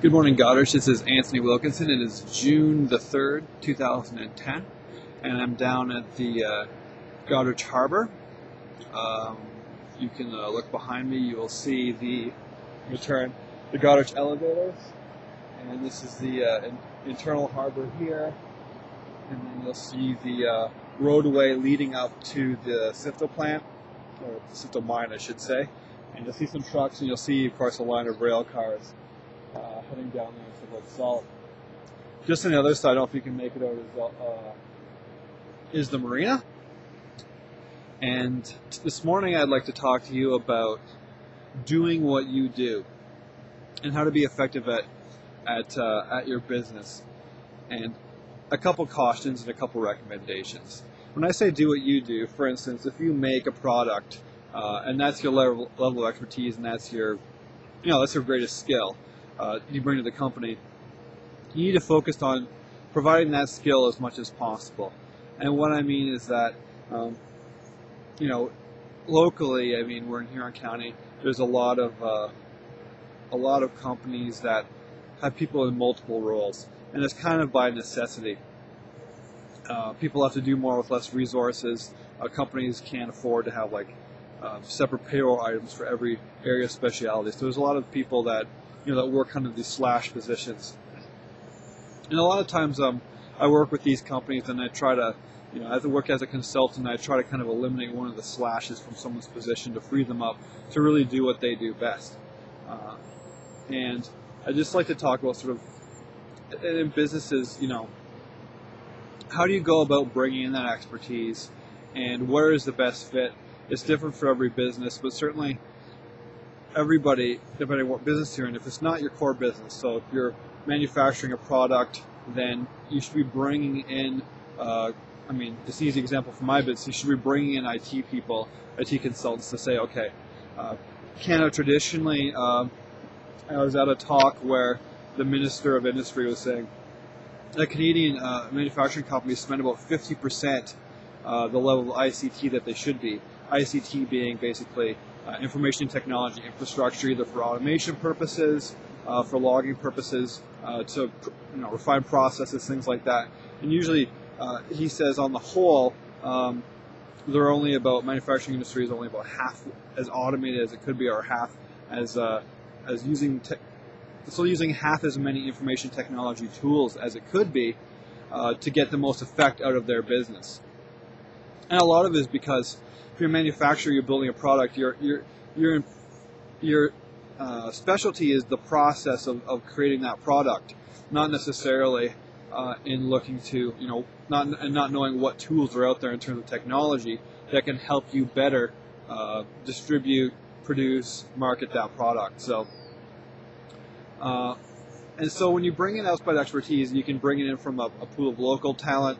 Good morning, Goderich. This is Anthony Wilkinson. It is June the 3rd, 2010, and I'm down at the uh, Goderich Harbor. Um, you can uh, look behind me, you will see the return the Goderich elevators, and this is the uh, in- internal harbor here, and then you'll see the uh, roadway leading up to the Sifto plant, or Sifto mine, I should say, and you'll see some trucks, and you'll see, of course, a line of rail cars heading down there to Lake Salt. Just on the other side, I don't know if you can make it out, is, uh, is the marina. And t- this morning, I'd like to talk to you about doing what you do and how to be effective at at uh, at your business, and a couple cautions and a couple recommendations. When I say do what you do, for instance, if you make a product uh, and that's your level, level of expertise and that's your you know that's your greatest skill uh, you bring to the company, you need to focus on providing that skill as much as possible. And what I mean is that, um, you know, locally, I mean, we're in Huron County. There's a lot of uh, a lot of companies that have people in multiple roles, and it's kind of by necessity. Uh, people have to do more with less resources. Uh, companies can't afford to have like uh, separate payroll items for every area of specialty. So there's a lot of people that you know that work kind of these slash positions. And a lot of times, um, I work with these companies and I try to, you know, as I work as a consultant, I try to kind of eliminate one of the slashes from someone's position to free them up to really do what they do best. Uh, and I just like to talk about sort of in businesses, you know, how do you go about bringing in that expertise, and where is the best fit? It's different for every business, but certainly everybody, depending what business you're in, if it's not your core business, so if you're manufacturing a product, then you should be bringing in, uh, I mean, it's an easy example for my business, you should be bringing in IT people, IT consultants to say, okay, uh, Canada traditionally, uh, I was at a talk where the Minister of Industry was saying that Canadian uh, manufacturing companies spend about 50% uh, the level of ICT that they should be. ICT being basically information technology infrastructure, either for automation purposes, uh, for logging purposes, uh, to you know, refine processes, things like that. And usually, uh, he says on the whole, um, they're only about manufacturing industry is only about half as automated as it could be, or half as uh, as using te- still using half as many information technology tools as it could be uh, to get the most effect out of their business. And a lot of it is because if you're a manufacturer, you're building a product, your your your your uh, specialty is the process of, of creating that product, not necessarily uh, in looking to you know not and not knowing what tools are out there in terms of technology that can help you better uh, distribute, produce, market that product. So. Uh, and so when you bring in outside expertise, you can bring it in from a, a, pool of local talent.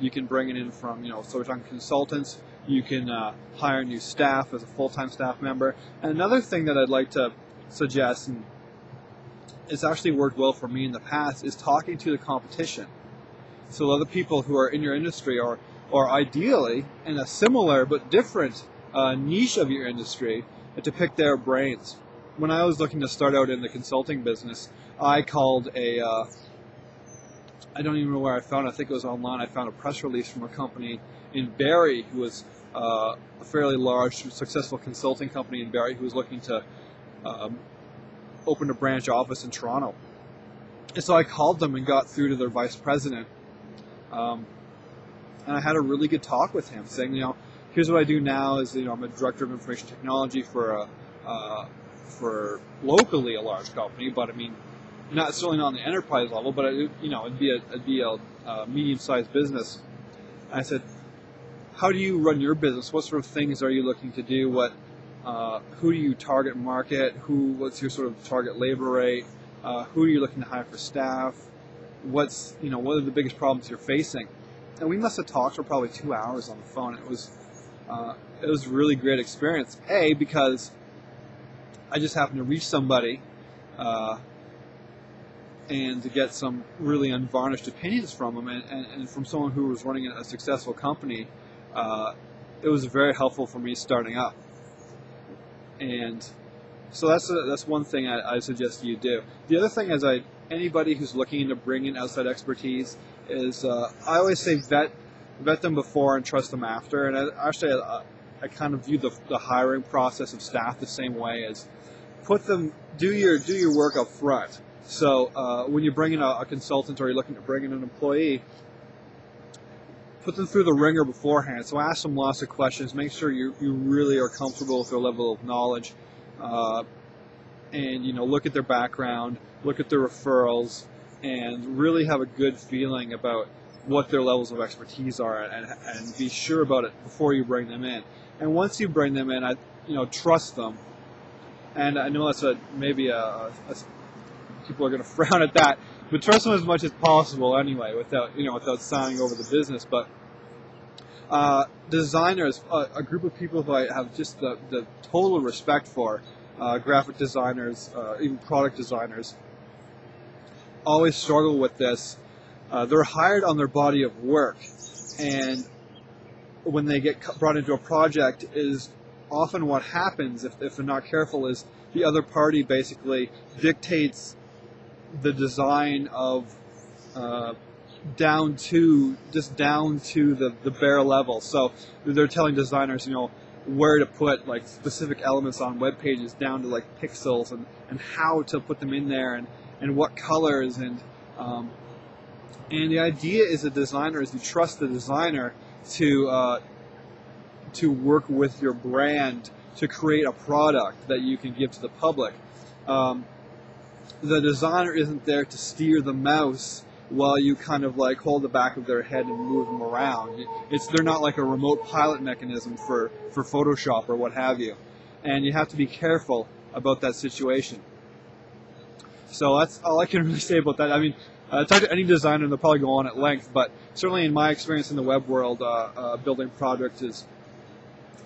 You can bring it in from, you know, so we're talking consultants. You can uh, hire new staff as a full-time staff member. And another thing that I'd like to suggest, and it's actually worked well for me in the past, is talking to the competition. So other people who are in your industry or, or ideally in a similar but different uh, niche of your industry to pick their brains when I was looking to start out in the consulting business, I called a. Uh, I don't even know where I found it. I think it was online. I found a press release from a company in Barrie who was uh, a fairly large, successful consulting company in Barrie who was looking to um, open a branch office in Toronto. And so I called them and got through to their vice president. Um, and I had a really good talk with him, saying, you know, here's what I do now is, you know, I'm a director of information technology for a, uh, for locally a large company, but I mean, not certainly not on the enterprise level, but it, you know, it'd be a, it'd be a, medium-sized business. I said, how do you run your business? What sort of things are you looking to do? What, uh, who do you target market? Who, what's your sort of target labor rate? Uh, who are you looking to hire for staff? What's, you know, what are the biggest problems you're facing? And we must have talked for probably two hours on the phone. It was, uh, it was a really great experience. A because I just happened to reach somebody uh, and to get some really unvarnished opinions from them, and, and, and from someone who was running a successful company. Uh, it was very helpful for me starting up. And So that's a, that's one thing I, I suggest you do. The other thing is I anybody who's looking to bring in outside expertise is uh, I always say vet vet them before and trust them after. And I, actually, I, I kind of view the, the hiring process of staff the same way as put them do your do your work up front. So uh, when you bring in a, a consultant or you're looking to bring in an employee, put them through the ringer beforehand. So ask them lots of questions. Make sure you, you really are comfortable with their level of knowledge. Uh, and, you know, look at their background, look at their referrals, and really have a good feeling about what their levels of expertise are and, and be sure about it before you bring them in. And once you bring them in, I, you know, trust them. And I know that's a, maybe a, a people are going to frown at that, but trust them as much as possible anyway, without you know without signing over the business. But uh, designers, a, a, group of people who I have just the, the total respect for, uh, graphic designers, uh, even product designers, always struggle with this. Uh, they're hired on their body of work, and when they get brought into a project, is often what happens if, if they're not careful is the other party basically dictates the design of uh, down to just down to the, the bare level. So they're telling designers, you know, where to put like specific elements on web pages down to like pixels and, and how to put them in there and, and what colors and um, and the idea is the designer is you trust the designer to uh, to work with your brand to create a product that you can give to the public. Um, the designer isn't there to steer the mouse while you kind of like hold the back of their head and move them around. It's they're not like a remote pilot mechanism for for Photoshop or what have you, and you have to be careful about that situation. So that's all I can really say about that. I mean, uh, talk to any designer and they'll probably go on at length, but certainly in my experience in the web world, uh, uh, building projects is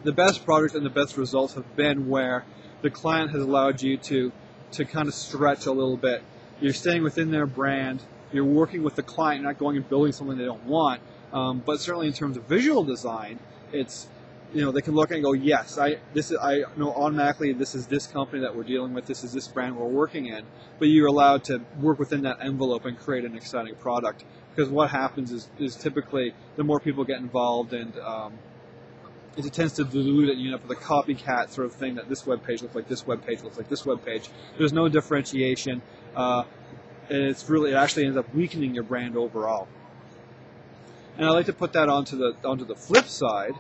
the best product and the best results have been where the client has allowed you to to kind of stretch a little bit. You're staying within their brand. You're working with the client, not going and building something they don't want. Um, but certainly in terms of visual design, it's you know they can look and go, yes, I this is I know automatically this is this company that we're dealing with. This is this brand we're working in. But you're allowed to work within that envelope and create an exciting product. Because what happens is, is typically the more people get involved and um, it tends to dilute it and you end up with a copycat sort of thing that this web page looks like this web page looks like this web page. There's no differentiation. Uh, and it's really it actually ends up weakening your brand overall. And I like to put that onto the onto the flip side,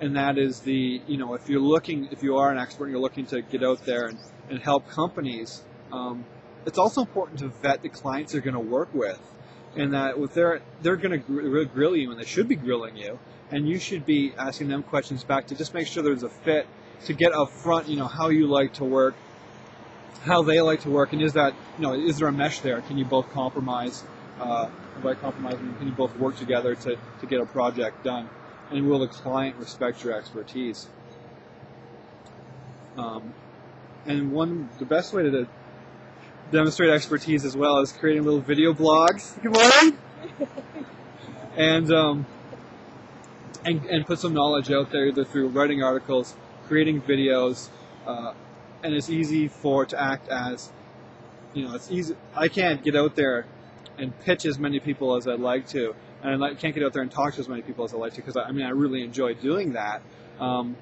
and that is the you know if you're looking if you are an expert and you're looking to get out there and, and help companies, um, it's also important to vet the clients you're going to work with, and that if they're they're going to grill you and they should be grilling you, and you should be asking them questions back to just make sure there's a fit to get up front, you know, how you like to work, how they like to work, and is that, you know, is there a mesh there? Can you both compromise? Uh, by compromising, can you both work together to, to get a project done? And will the client respect your expertise? Um, and one, the best way to demonstrate expertise as well is creating little video blogs. Good morning. and um, and, and put some knowledge out there either through writing articles, creating videos, uh, and it's easy for to act as, you know, it's easy. I can't get out there and pitch as many people as I'd like to, and I can't get out there and talk to as many people as I'd like to because I, I, mean I really enjoy doing that. Um,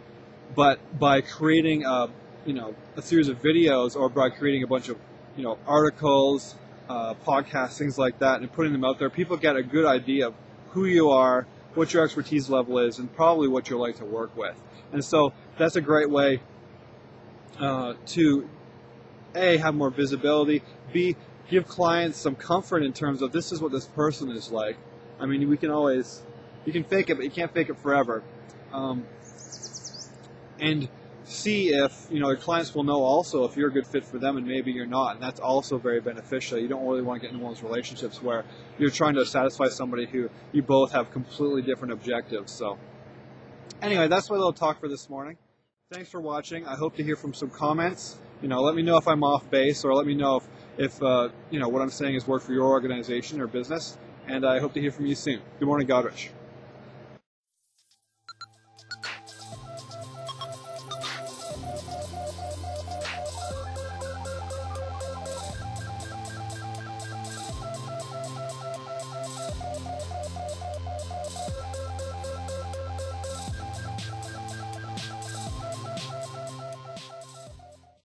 but by creating a, you know, a series of videos or by creating a bunch of, you know, articles, uh, podcasts, things like that, and putting them out there, people get a good idea of who you are, what your expertise level is, and probably what you like to work with. And so that's a great way uh, to a have more visibility, b give clients some comfort in terms of this is what this person is like. I mean, we can always you can fake it, but you can't fake it forever. Um, and see if you know your clients will know also if you're a good fit for them and maybe you're not. And that's also very beneficial. You don't really want to get into one of those relationships where you're trying to satisfy somebody who you both have completely different objectives. So anyway that's my little talk for this morning. Thanks for watching. I hope to hear from some comments. You know let me know if i'm off base or let me know if if uh, you know what i'm saying has worked for your organization or business. And i hope to hear from you soon. Good morning Goderich